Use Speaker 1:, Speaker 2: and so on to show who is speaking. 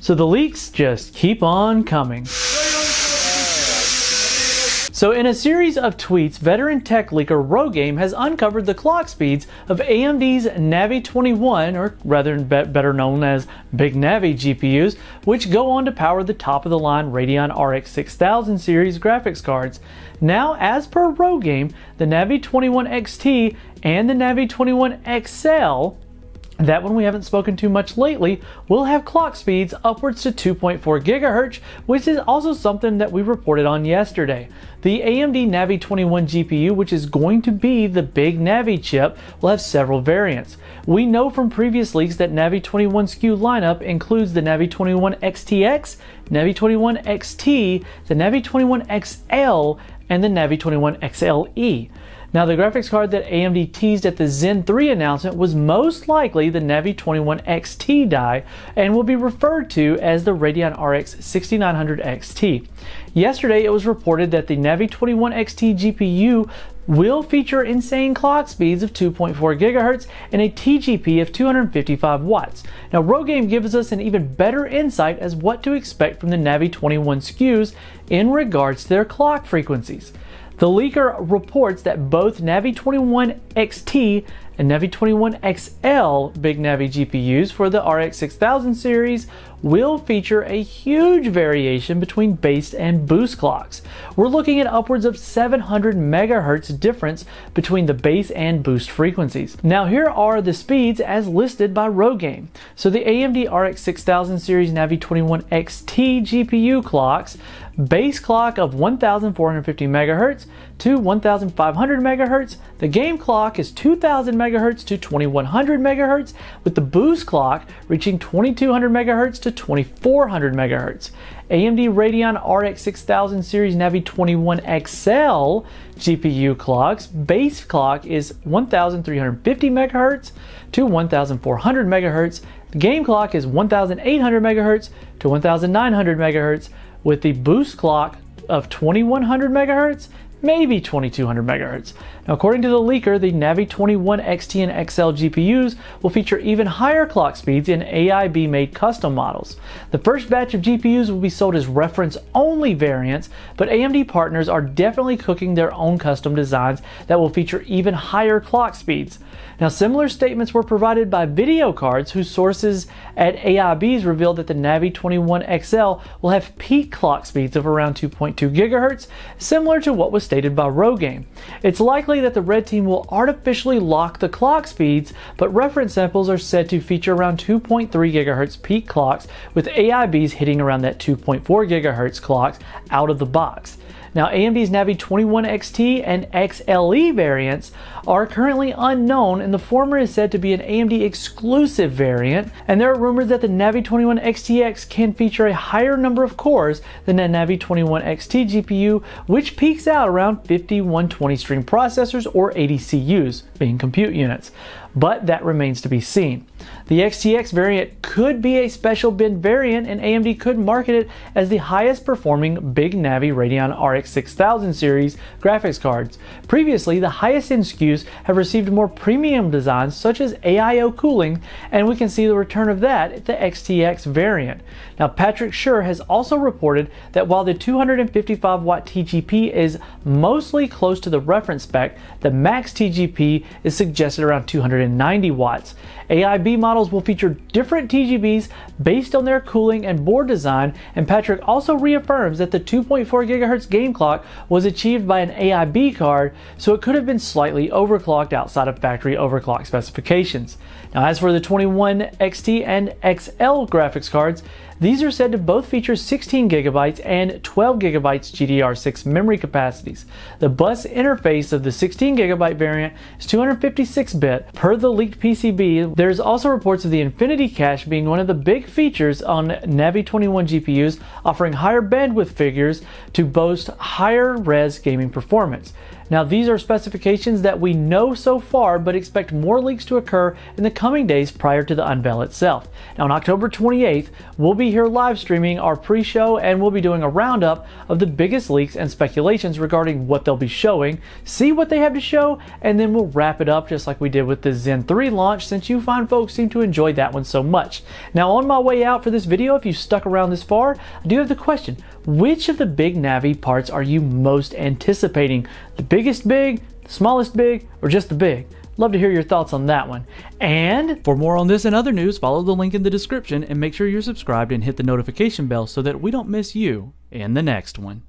Speaker 1: So the leaks just keep on coming. So, in a series of tweets, veteran tech leaker Rogamer has uncovered the clock speeds of AMD's Navi 21, or rather better known as Big Navi GPUs, which go on to power the top of the line Radeon RX 6000 series graphics cards. Now, as per Rogamer, the Navi 21 XT and the Navi 21 XL that one we haven't spoken to much lately will have clock speeds upwards to 2.4 GHz, which is also something that we reported on yesterday. The AMD Navi 21 GPU, which is going to be the big Navi chip, will have several variants. We know from previous leaks that Navi 21 SKU lineup includes the Navi 21 XTX, Navi 21 XT, the Navi 21 XL, and the Navi 21 XLE. Now, the graphics card that AMD teased at the Zen 3 announcement was most likely the Navi 21 XT die and will be referred to as the Radeon RX 6900 XT. Yesterday, it was reported that the Navi 21 XT GPU will feature insane clock speeds of 2.4 GHz and a TGP of 255 watts. Now, Rogamer gives us an even better insight as what to expect from the Navi 21 SKUs in regards to their clock frequencies. The leaker reports that both Navi 21 XT and Navi 21 XL Big Navi GPUs for the RX 6000 series will feature a huge variation between base and boost clocks. We're looking at upwards of 700 megahertz difference between the base and boost frequencies. Now here are the speeds as listed by Rogame. So the AMD RX 6000 series Navi 21 XT GPU clocks base clock of 1450 megahertz to 1500 megahertz. The game clock is 2000 megahertz to 2100 megahertz with the boost clock reaching 2200 megahertz to to 2400 megahertz. AMD Radeon RX 6000 series Navi 21 XL GPU clocks base clock is 1350 megahertz to 1400 megahertz. The game clock is 1800 megahertz to 1900 megahertz with the boost clock of 2100 megahertz maybe 2200 megahertz. Now, according to the leaker, the Navi 21 XT and XL GPUs will feature even higher clock speeds in AIB made custom models. The first batch of GPUs will be sold as reference only variants, but AMD partners are definitely cooking their own custom designs that will feature even higher clock speeds. Now, similar statements were provided by VideoCardz whose sources at AIBs revealed that the Navi 21 XL will have peak clock speeds of around 2.2 gigahertz, similar to what was stated by Rogamer. It's likely that the red team will artificially lock the clock speeds, but reference samples are said to feature around 2.3 GHz peak clocks, with AIBs hitting around that 2.4 GHz clocks out of the box. Now, AMD's Navi 21 XT and XLE variants are currently unknown, and the former is said to be an AMD exclusive variant. And there are rumors that the Navi 21 XTX can feature a higher number of cores than the Navi 21 XT GPU, which peaks out around 5120 stream processors or 80 CUs, being compute units. But that remains to be seen. The XTX variant could be a special bin variant, and AMD could market it as the highest performing Big Navi Radeon RX 6000 series graphics cards. Previously, the highest end SKUs have received more premium designs such as AIO cooling, and we can see the return of that at the XTX variant. Now, Patrick Schur has also reported that while the 255 watt TGP is mostly close to the reference spec, the max TGP is suggested around 290 watts. AIB models will feature different TGPs based on their cooling and board design, and Patrick also reaffirms that the 2.4 GHz game clock was achieved by an AIB card, so it could have been slightly overclocked outside of factory overclock specifications. Now, as for the 21 XT and XL graphics cards, these are said to both feature 16 gigabytes and 12 gigabytes GDDR6 memory capacities. The bus interface of the 16 gigabyte variant is 256 bit. Per the leaked PCB, there's also reports of the Infinity Cache being one of the big features on Navi 21 GPUs, offering higher bandwidth figures to boast higher res gaming performance. Now, these are specifications that we know so far, but expect more leaks to occur in the coming days prior to the unveil itself. Now, on October 28th, we'll be here live streaming our pre show and we'll be doing a roundup of the biggest leaks and speculations regarding what they'll be showing, see what they have to show, and then we'll wrap it up just like we did with the Zen 3 launch since you fine folks seem to enjoy that one so much. Now, on my way out for this video, if you stuck around this far, I do have the question which of the big Navi parts are you most anticipating? The biggest big, the smallest big, or just the big? Love to hear your thoughts on that one. And for more on this and other news, follow the link in the description and make sure you're subscribed and hit the notification bell so that we don't miss you in the next one.